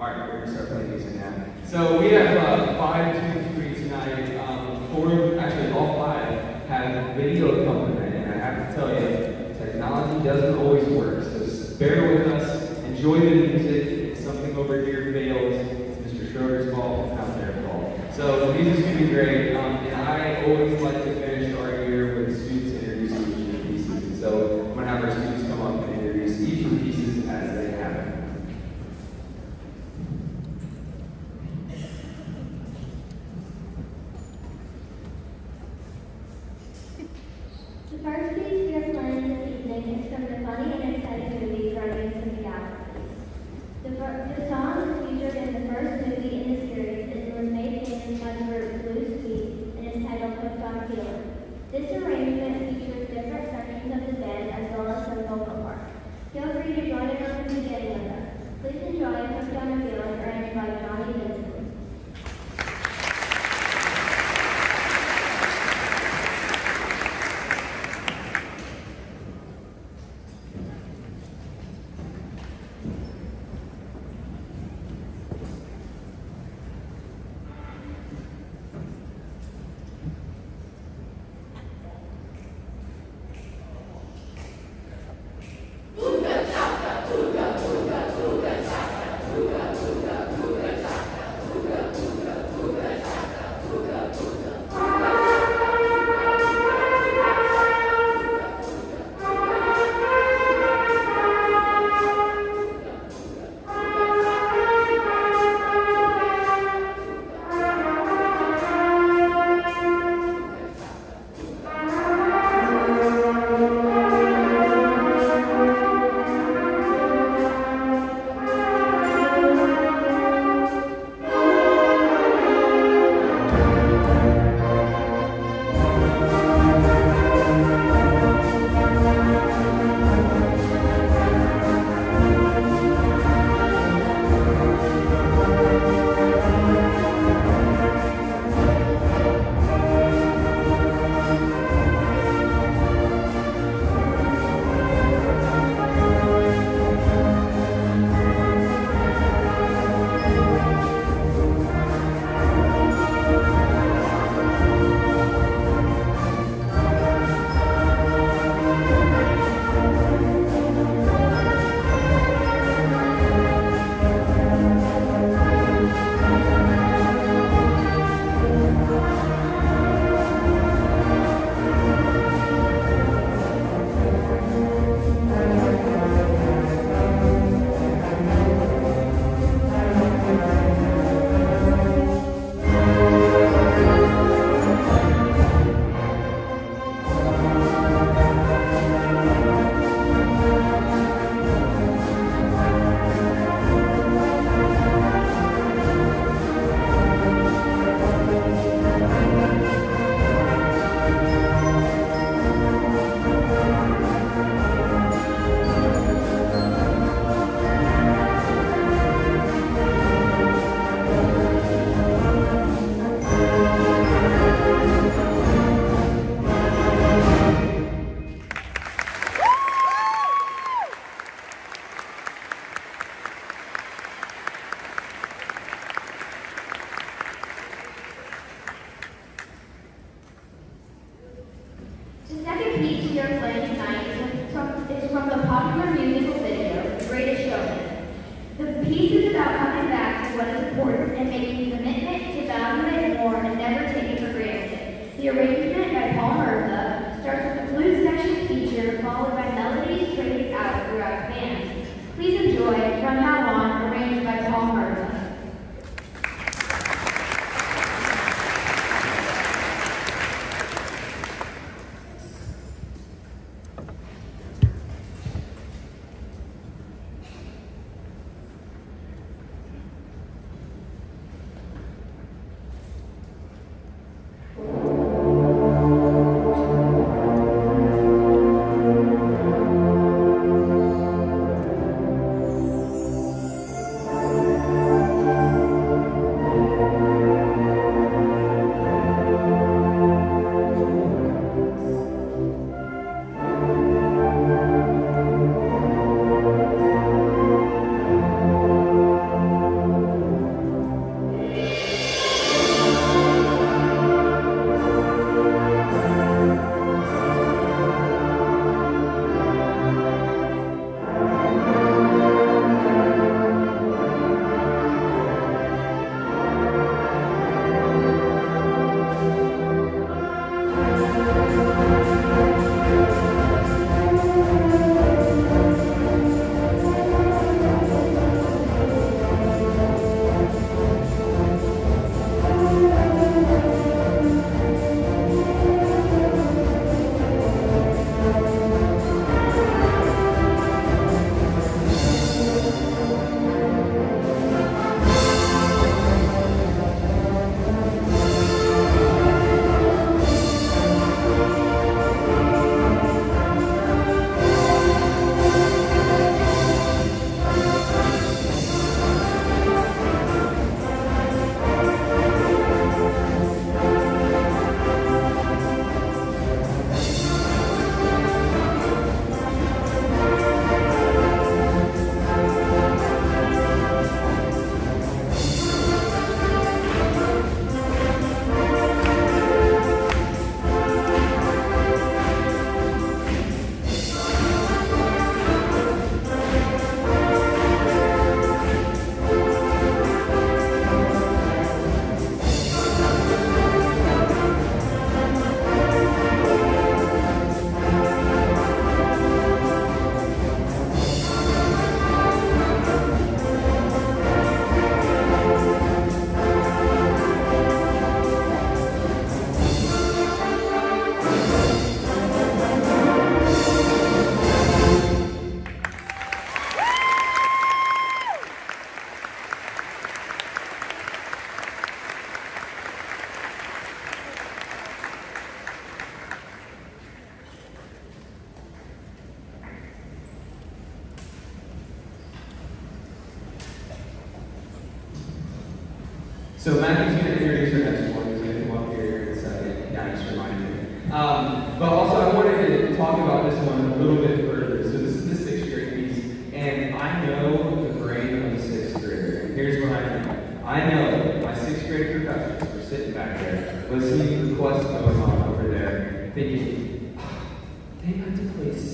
All right, we're going to start playing music now. So we have uh, tonight. Um, four, actually all five, have video accompaniment, and I have to tell you, technology doesn't always work. So bear with us. Enjoy the music. If something over here fails, it's Mr. Schroeder's fault. It's not their fault. So the music's going to be great, um, and I always like to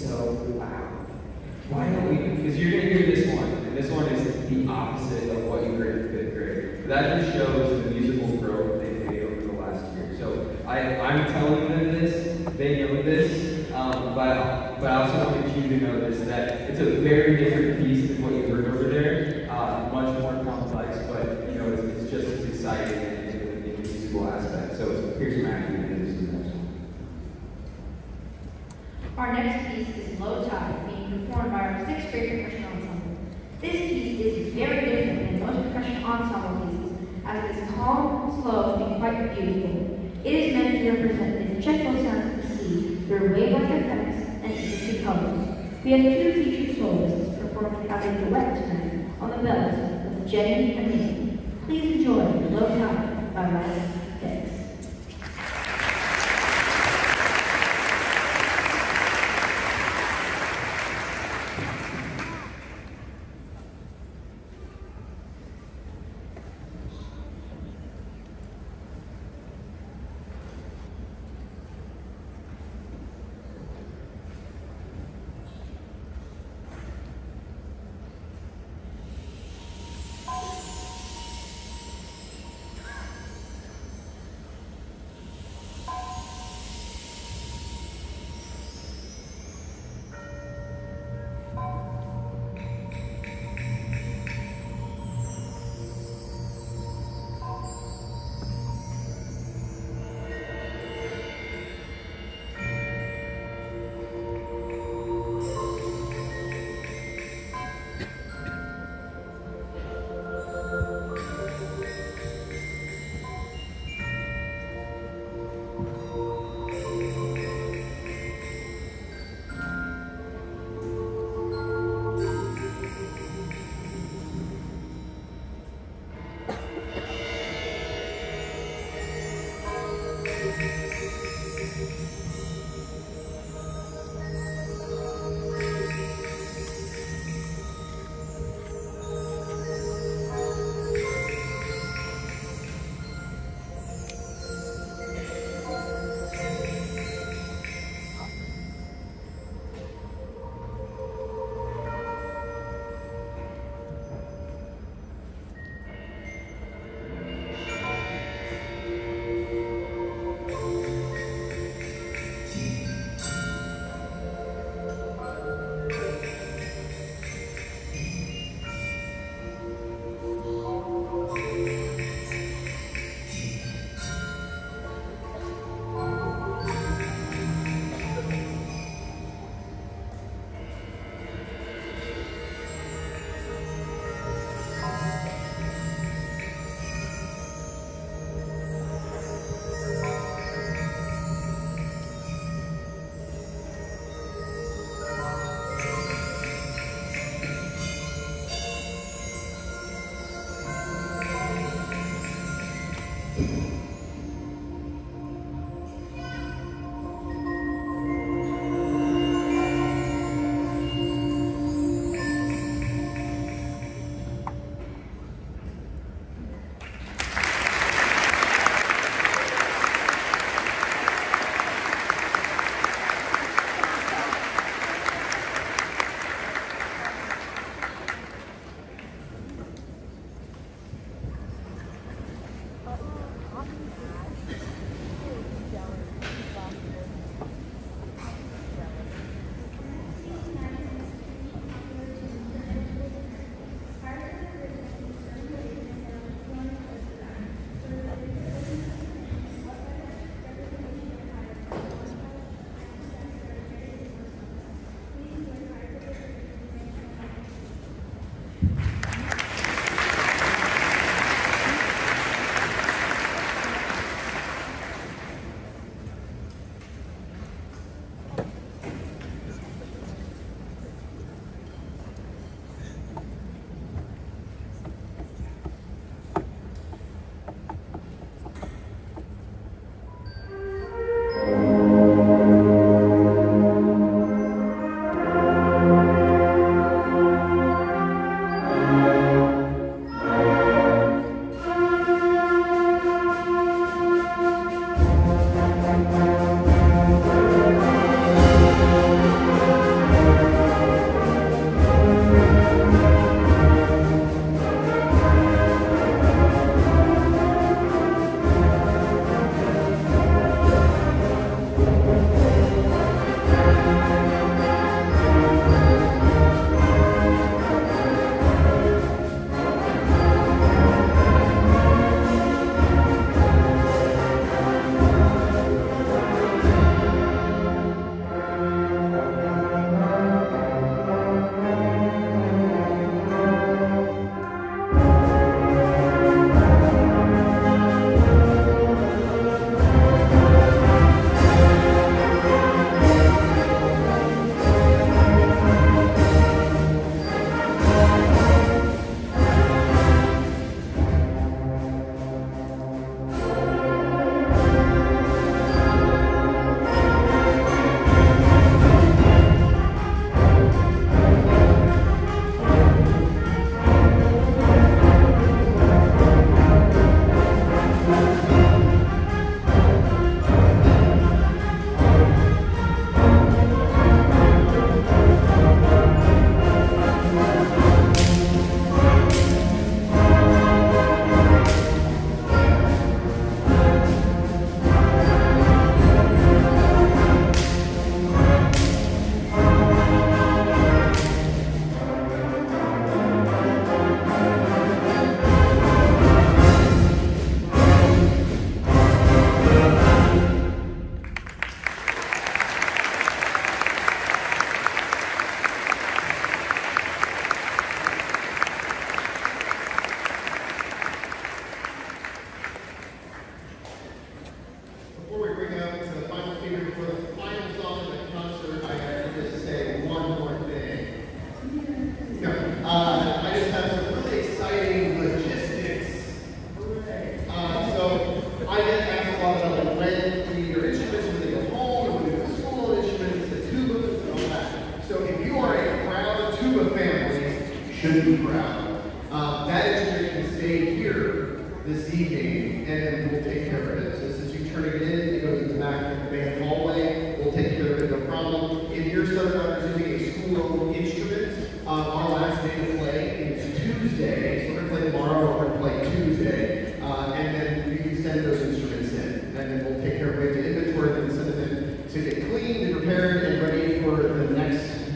so loud. Why don't we? Because you're going to hear this one, and this one is the opposite of what you heard in fifth grade. That just shows the musical growth they've made over the last year. So I, I'm telling them this, they know this, um, but, but I also want you to know this, that it's a very different piece than what you heard over there, uh, much more complex, but you know, it's, it's just as exciting in, in, in the musical aspect. So here's Matthew, and this is the next one. Our next piece is Low Tide, being performed by our sixth grade percussion ensemble. This piece is very different than most percussion ensemble pieces, as it is calm, slow, and quite beautiful. It is meant to represent the gentle sounds of the sea through wave-like effects and easy colors. We have two featured soloists performing as a duet tonight on the bells with Jenny and me. Please enjoy the Low Tide by Riley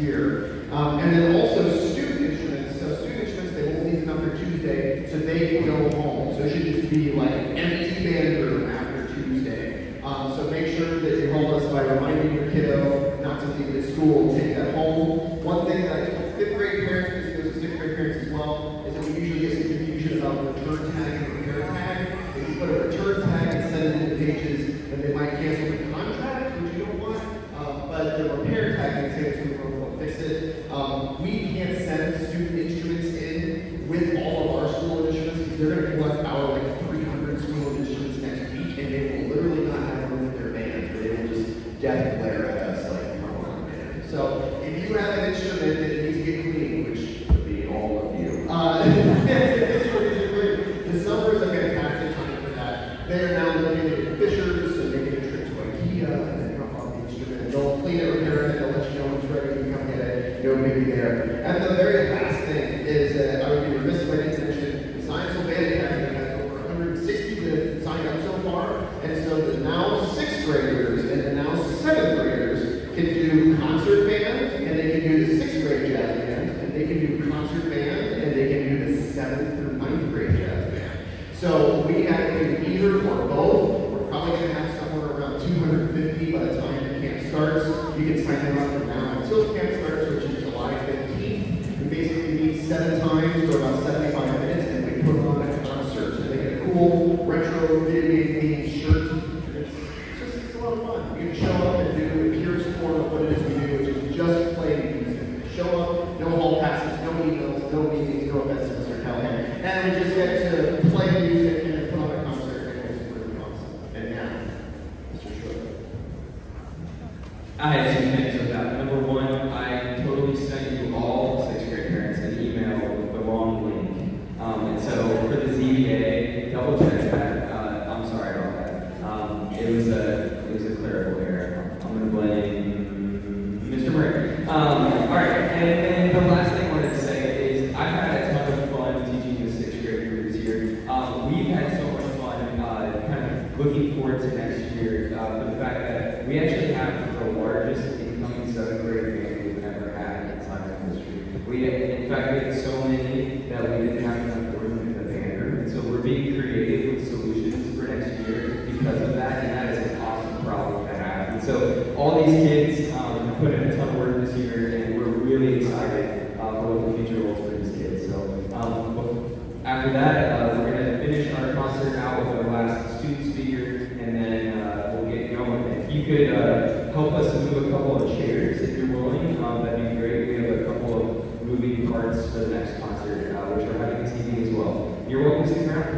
year. to band, and they can do the seventh through ninth grade jazz band. So we have to either or both. We're probably going to have somewhere around 250 by the time the camp starts. You can sign them up for I have some things with that. Number one, So all these kids um, put in a ton of work this year, and we're really excited uh, for what the future holds for these kids. So um, after that, uh, we're going to finish our concert out with our last student speaker, and then uh, we'll get going. If you could uh, help us move a couple of chairs, if you're willing, um, that'd be great. We have a couple of moving parts for the next concert, uh, which we're having this evening as well. You're welcome to stick around.